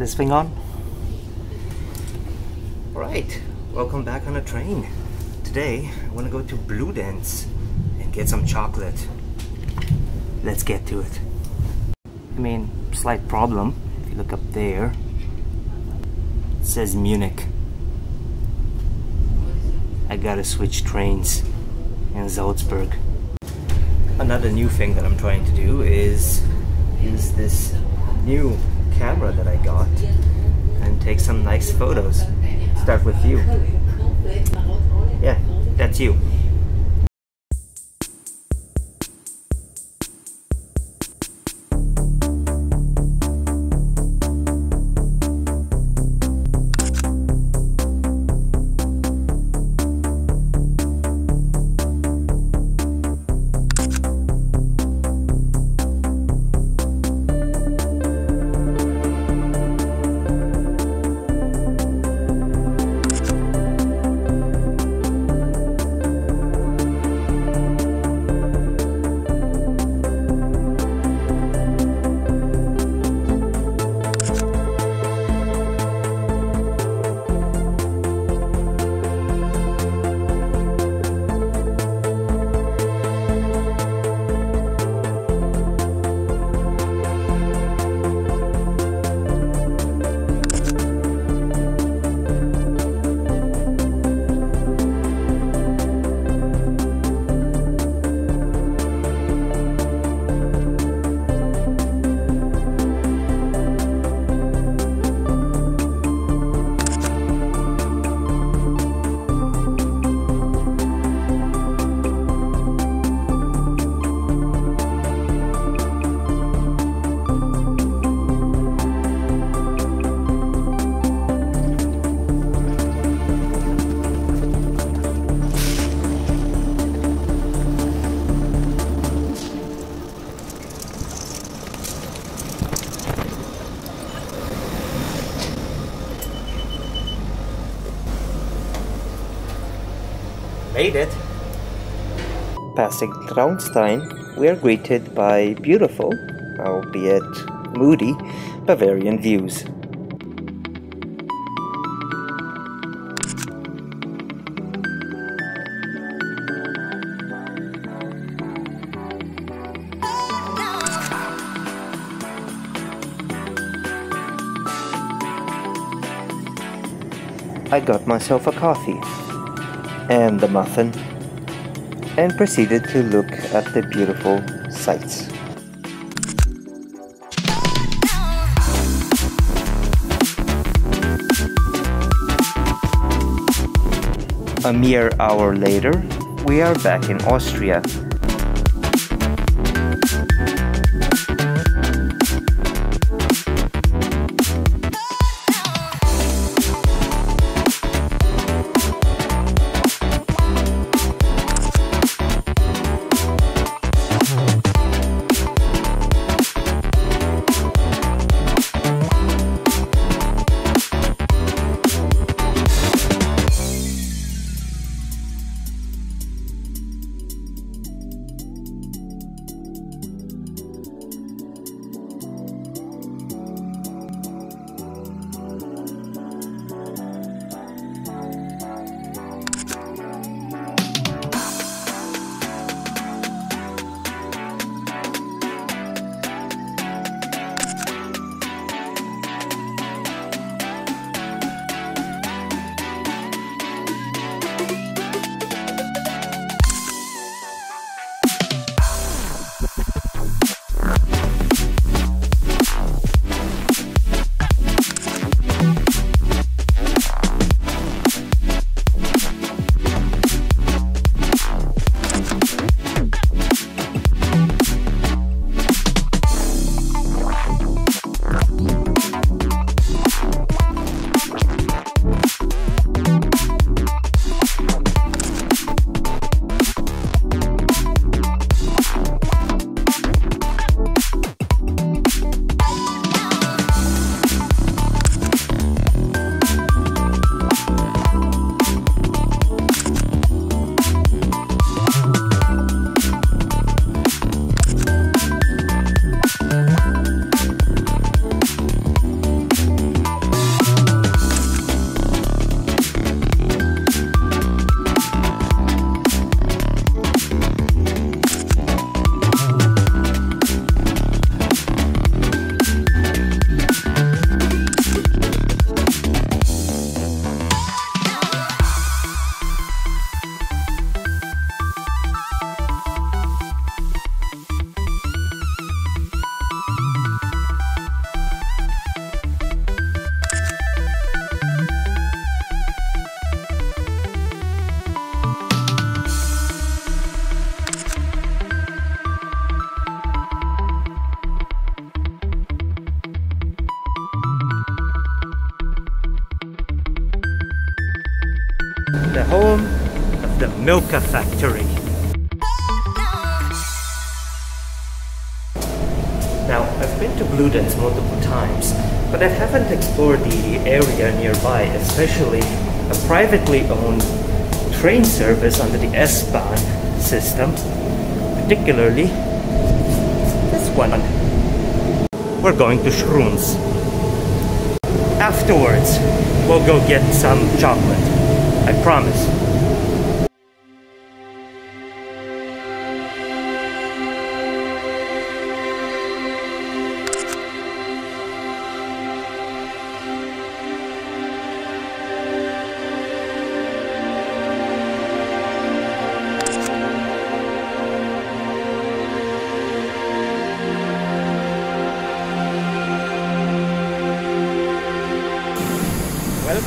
this thing on. Alright, welcome back on a train. Today, I want to go to Bludenz and get some chocolate. Let's get to it. I mean, slight problem. If you look up there, it says Munich. I gotta switch trains in Salzburg. Another new thing that I'm trying to do is use this new camera that I got and take some nice photos. Start with you. Yeah, that's you. Made it! Passing Traunstein, we are greeted by beautiful, albeit moody, Bavarian views. I got myself a coffee and the muffin and proceeded to look at the beautiful sights. A mere hour later, we are back in Austria. Home of the Milka factory. Now, I've been to Bludenz multiple times, but I haven't explored the area nearby, especially a privately owned train service under the S-Bahn system, particularly this one. We're going to Schruns. Afterwards, we'll go get some chocolate. I promise.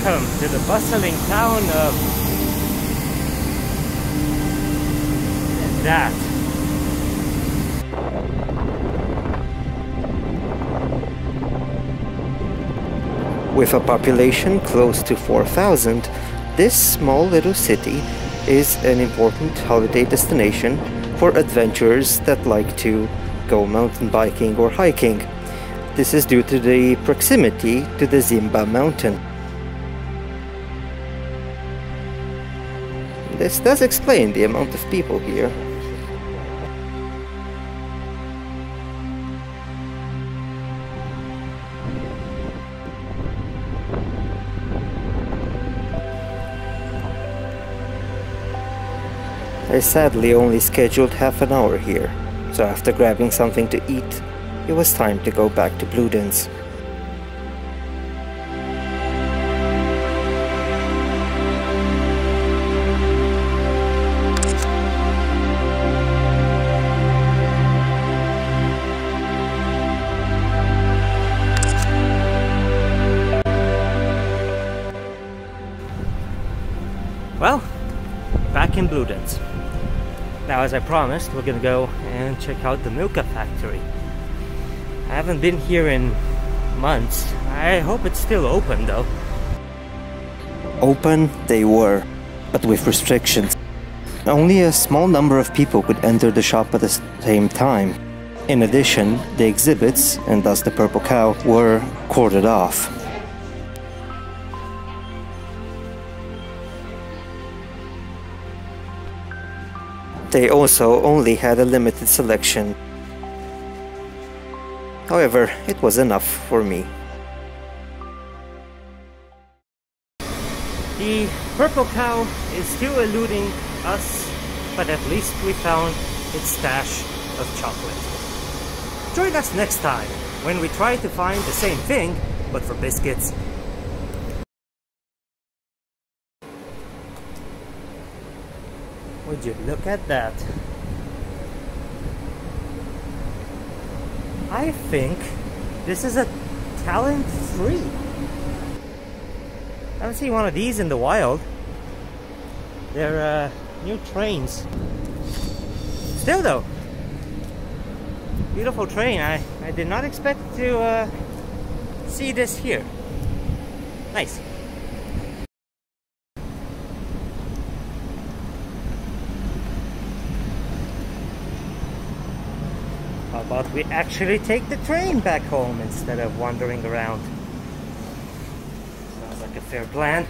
Welcome to the bustling town of that. With a population close to 4,000, this small little city is an important holiday destination for adventurers that like to go mountain biking or hiking. This is due to the proximity to the Zimba mountain. This does explain the amount of people here. I sadly only scheduled half an hour here, so after grabbing something to eat, it was time to go back to Bludenz. Well, back in Bludenz. Now, as I promised, we're gonna go and check out the Milka factory. I haven't been here in months. I hope it's still open though. Open they were, but with restrictions. Only a small number of people could enter the shop at the same time. In addition, the exhibits, and thus the purple cow, were corded off. They also only had a limited selection. However, it was enough for me. The purple cow is still eluding us, but at least we found its stash of chocolate. Join us next time when we try to find the same thing, but for biscuits Would you look at that? I think this is a Talent 3. I haven't seen one of these in the wild. They're uh, new trains. Still though, beautiful train. I, I did not expect to uh, see this here. Nice. About we actually take the train back home instead of wandering around? Sounds like a fair plan.